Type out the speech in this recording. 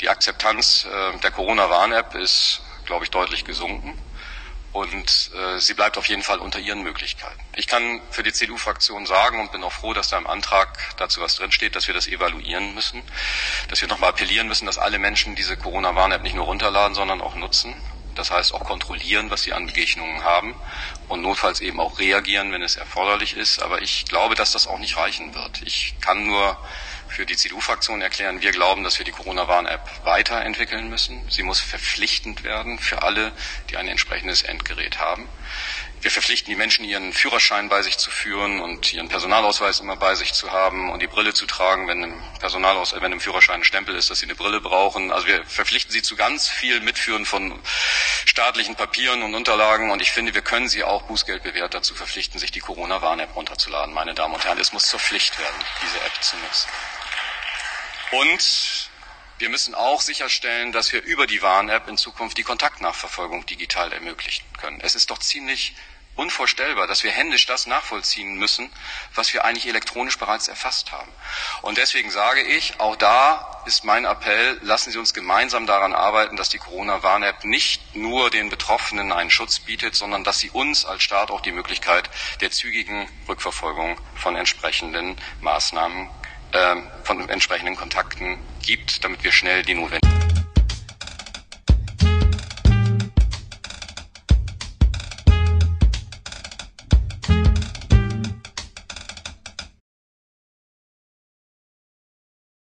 Die Akzeptanz äh, der Corona-Warn-App ist, glaube ich, deutlich gesunken und äh, sie bleibt auf jeden Fall unter ihren Möglichkeiten. Ich kann für die CDU-Fraktion sagen und bin auch froh, dass da im Antrag dazu was drinsteht, dass wir das evaluieren müssen, dass wir nochmal appellieren müssen, dass alle Menschen diese Corona-Warn-App nicht nur runterladen, sondern auch nutzen. Das heißt auch kontrollieren, was sie an Begegnungen haben und notfalls eben auch reagieren, wenn es erforderlich ist. Aber ich glaube, dass das auch nicht reichen wird. Ich kann nur für die CDU-Fraktion erklären, wir glauben, dass wir die Corona-Warn-App weiterentwickeln müssen. Sie muss verpflichtend werden für alle, die ein entsprechendes Endgerät haben. Wir verpflichten die Menschen, ihren Führerschein bei sich zu führen und ihren Personalausweis immer bei sich zu haben und die Brille zu tragen, wenn im Personalausweis, wenn im Führerschein ein Stempel ist, dass sie eine Brille brauchen. Also wir verpflichten sie zu ganz viel Mitführen von staatlichen Papieren und Unterlagen und ich finde, wir können sie auch Bußgeld bewährt dazu verpflichten, sich die Corona-Warn-App runterzuladen. Meine Damen und Herren, es muss zur Pflicht werden, diese App zu nutzen. Und wir müssen auch sicherstellen, dass wir über die Warn-App in Zukunft die Kontaktnachverfolgung digital ermöglichen können. Es ist doch ziemlich unvorstellbar, dass wir händisch das nachvollziehen müssen, was wir eigentlich elektronisch bereits erfasst haben. Und deswegen sage ich, auch da ist mein Appell, lassen Sie uns gemeinsam daran arbeiten, dass die Corona-Warn-App nicht nur den Betroffenen einen Schutz bietet, sondern dass sie uns als Staat auch die Möglichkeit der zügigen Rückverfolgung von entsprechenden Maßnahmen, von entsprechenden Kontakten gibt, damit wir schnell die notwendigen